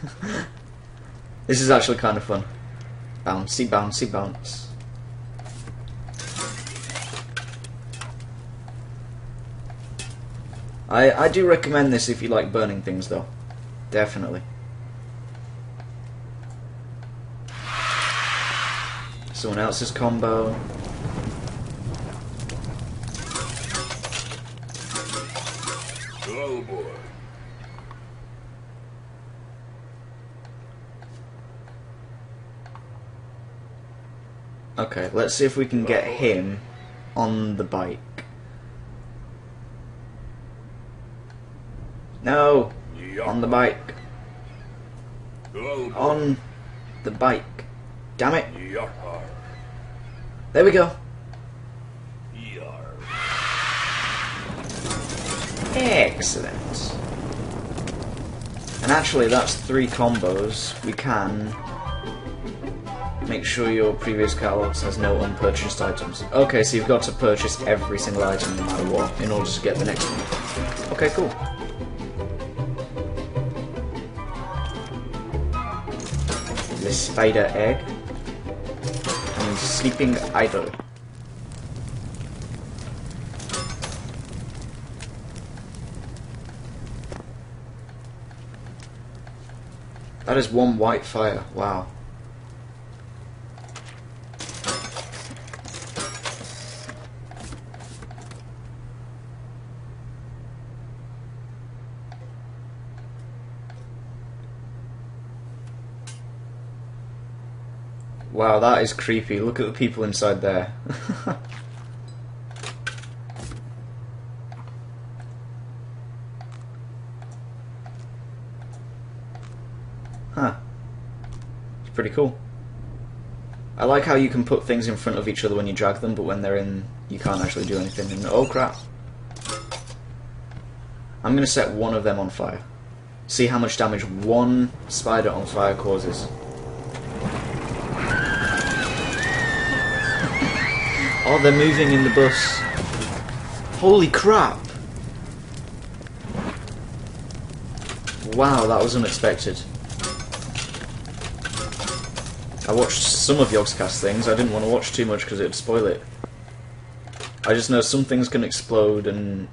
this is actually kind of fun. Bouncy, bouncy, bounce. I, I do recommend this if you like burning things though. Definitely. Someone else's combo. Oh boy. Okay, let's see if we can get him on the bike. No! On the bike. On the bike. Damn it. There we go. Excellent. And actually, that's three combos. We can make sure your previous catalogs has no unpurchased items. Okay, so you've got to purchase every single item no matter what in order to get the next one. Okay, cool. The spider egg and sleeping idol. That is one white fire. Wow. Wow, that is creepy. Look at the people inside there. huh. It's pretty cool. I like how you can put things in front of each other when you drag them, but when they're in, you can't actually do anything. And oh crap! I'm gonna set one of them on fire. See how much damage one spider on fire causes. Oh, they're moving in the bus. Holy crap! Wow, that was unexpected. I watched some of Yogscast things. I didn't want to watch too much because it would spoil it. I just know some things can explode and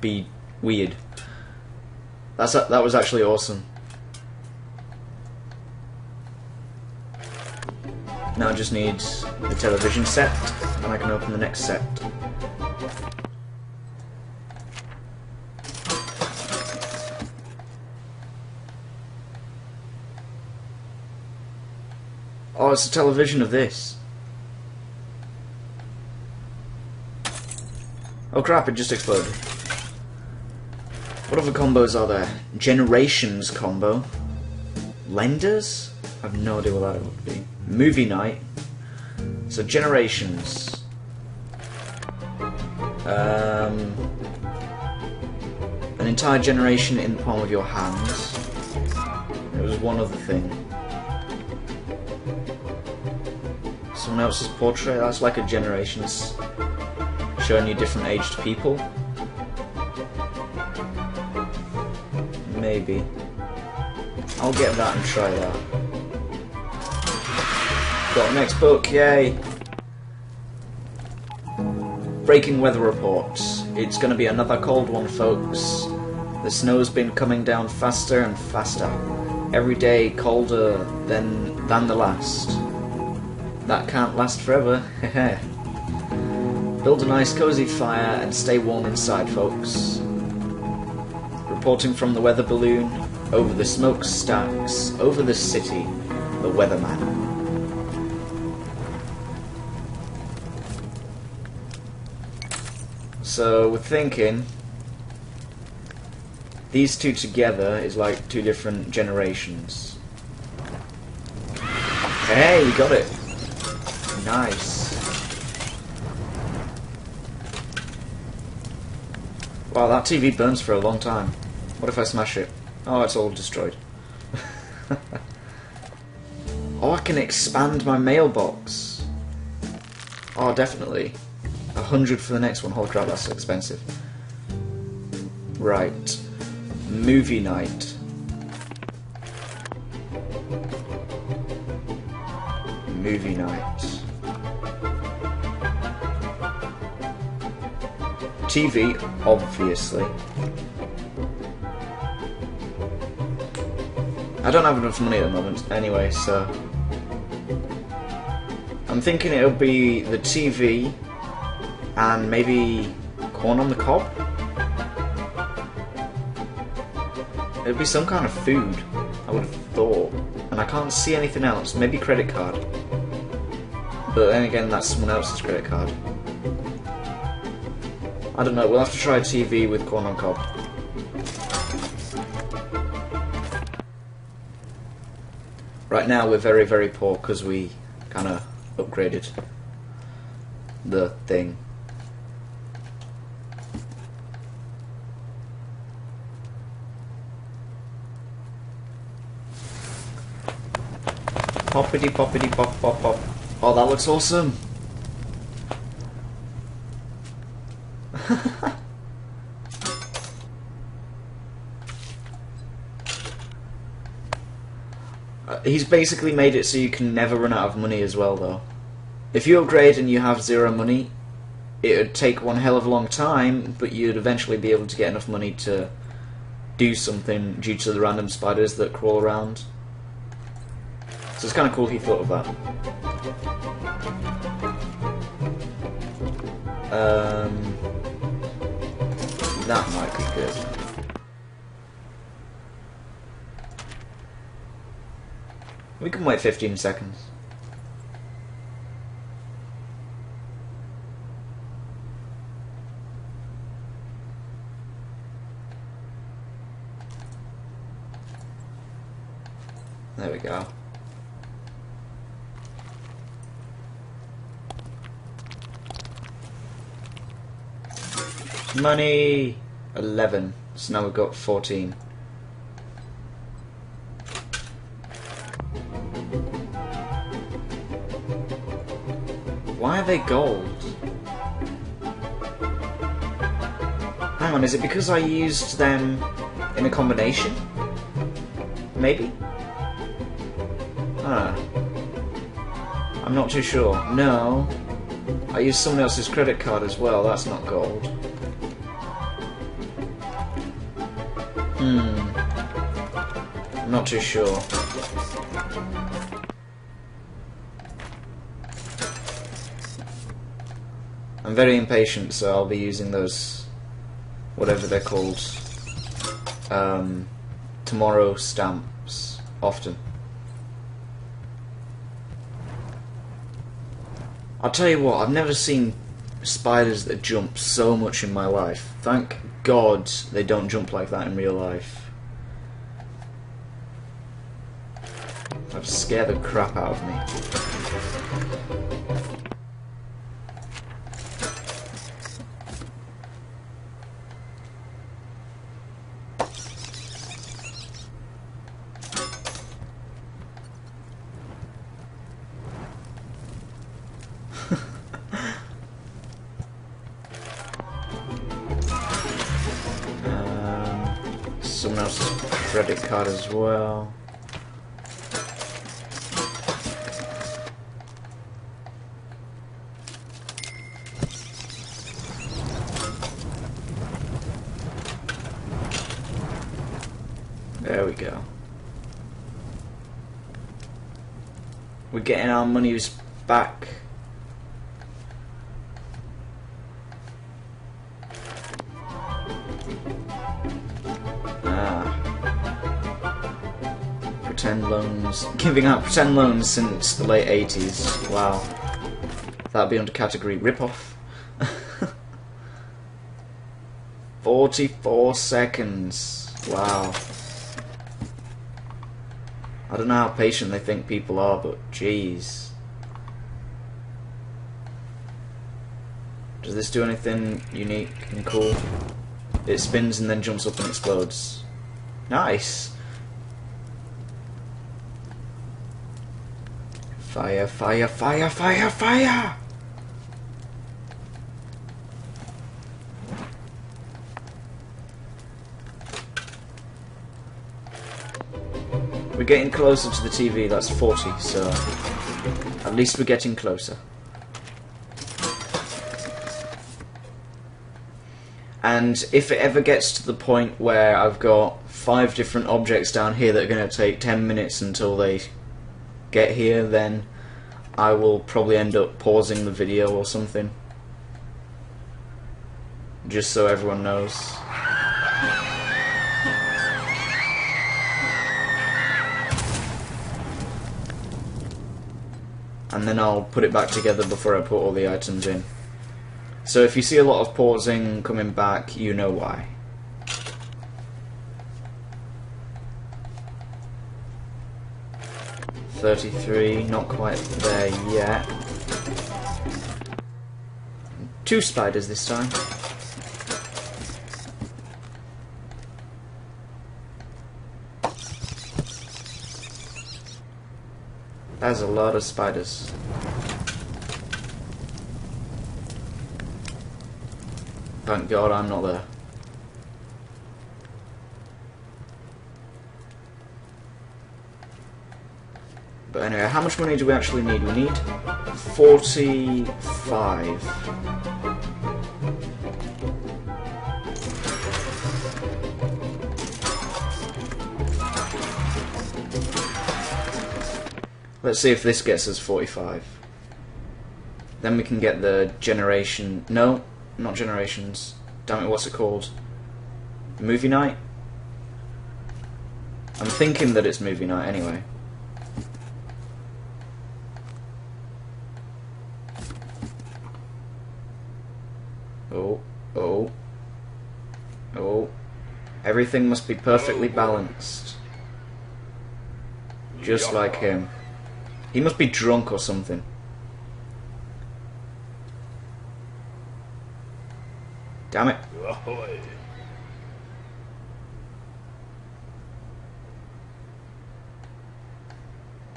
be weird. That's that was actually awesome. Now I just need the television set, and I can open the next set. Oh, it's a television of this. Oh crap, it just exploded. What other combos are there? Generations combo. Lenders? I have no idea what that would be. Movie night. So generations. Um, an entire generation in the palm of your hands. There was one other thing. Someone else's portrait. That's like a generations showing you different aged people. Maybe. I'll get that and try that. Got next book, yay! Breaking weather reports. It's gonna be another cold one, folks. The snow's been coming down faster and faster. Every day colder than than the last. That can't last forever. Build a nice cozy fire and stay warm inside, folks. Reporting from the weather balloon, over the smokestacks, over the city, the weatherman. So we're thinking these two together is like two different generations. Hey, we got it. Nice. Wow, that TV burns for a long time. What if I smash it? Oh, it's all destroyed. oh, I can expand my mailbox. Oh, definitely. A hundred for the next one. Holy crap, that's expensive. Right. Movie night. Movie night. TV, obviously. I don't have enough money at the moment, anyway, so. I'm thinking it'll be the TV and maybe corn on the cob. It'd be some kind of food, I would have thought. And I can't see anything else. Maybe credit card. But then again, that's someone else's credit card. I don't know, we'll have to try TV with corn on cob. Right now we're very, very poor because we kind of upgraded the thing. Poppity poppity pop pop pop. Oh, that looks awesome. Uh, He's basically made it so you can never run out of money as well, though. If you upgrade and you have zero money, it would take one hell of a long time, but you'd eventually be able to get enough money to do something due to the random spiders that crawl around. So it's kind of cool he thought of that. Um, that might be good. We can wait 15 seconds. There we go. Money! 11. So now we've got 14. Why are they gold? Hang on, is it because I used them in a combination? Maybe? Ah. I'm not too sure. No. I used someone else's credit card as well, that's not gold. Hmm. Not too sure. I'm very impatient, so I'll be using those, whatever they're called, um, tomorrow stamps often. I'll tell you what, I've never seen spiders that jump so much in my life. Thank God they don't jump like that in real life. That'd scare the crap out of me. Credit card as well. There we go. We're getting our monies back. Loans. Giving out pretend loans since the late 80s. Wow. That'd be under category rip-off. 44 seconds. Wow. I don't know how patient they think people are, but jeez. Does this do anything unique and cool? It spins and then jumps up and explodes. Nice. Fire, fire, fire, fire, fire! We're getting closer to the TV, that's 40, so at least we're getting closer. And if it ever gets to the point where I've got five different objects down here that are going to take 10 minutes until they get here, then I will probably end up pausing the video or something. Just so everyone knows. And then I'll put it back together before I put all the items in. So if you see a lot of pausing coming back, you know why. Thirty-three, not quite there yet. Two spiders this time. That's a lot of spiders. Thank God I'm not there. But anyway, how much money do we actually need? We need 45. Let's see if this gets us 45. Then we can get the generation... No, not generations. Damn it, what's it called? Movie night? I'm thinking that it's movie night anyway. Oh, oh, oh. Everything must be perfectly oh, oh. balanced. Just like him. He must be drunk or something. Damn it.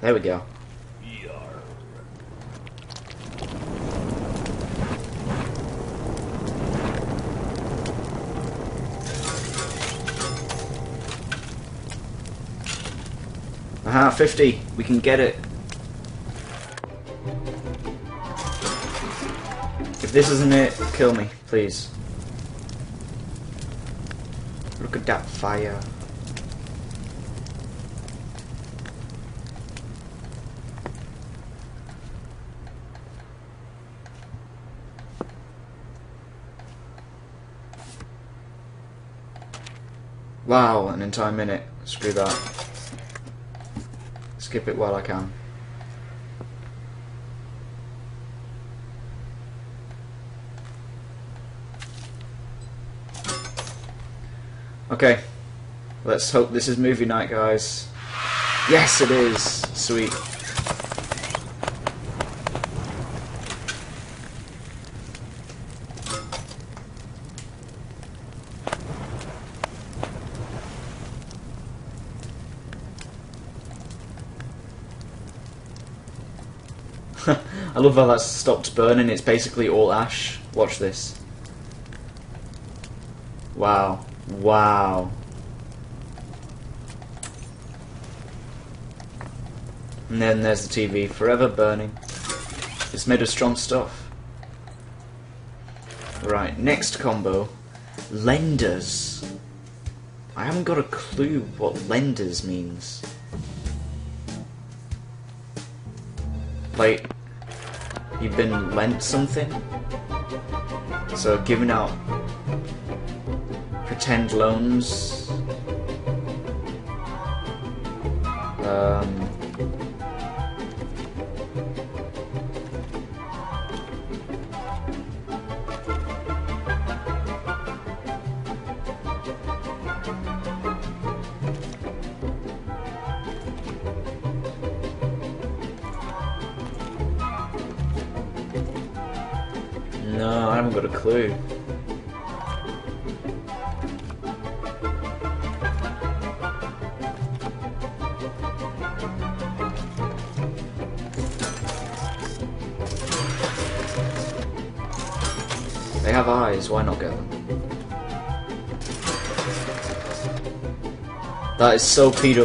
There we go. Aha, 50. We can get it. If this isn't it, kill me, please. Look at that fire. Wow, an entire minute. Screw that. Skip it while I can. Okay, let's hope this is movie night, guys. Yes, it is. Sweet. I love how that's stopped burning. It's basically all ash. Watch this. Wow. Wow. And then there's the TV, forever burning. It's made of strong stuff. Right, next combo. Lenders. I haven't got a clue what lenders means. Like, you've been lent something? So giving out pretend loans. Um, no, I haven't got a clue. They have eyes, why not get them? That is so pedo